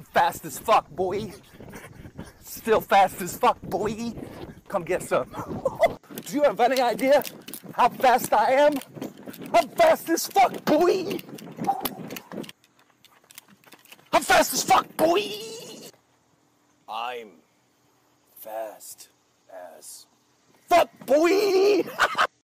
I'm fast as fuck, boy. Still fast as fuck, boy. Come get some. Do you have any idea how fast I am? I'm fast as fuck, boy. I'm fast as fuck, boy. I'm fast